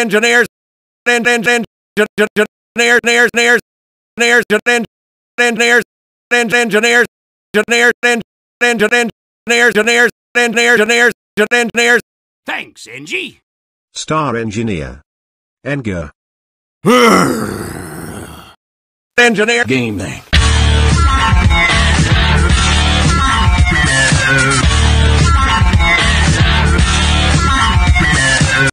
engineers, and engineers, engineers, engineers, engineers, engineers, engineers, engineers, engineers, engineers, engineers, engineers, engineers. Thanks, Engie. Star Engineer. Enger. Engineer. Game thing.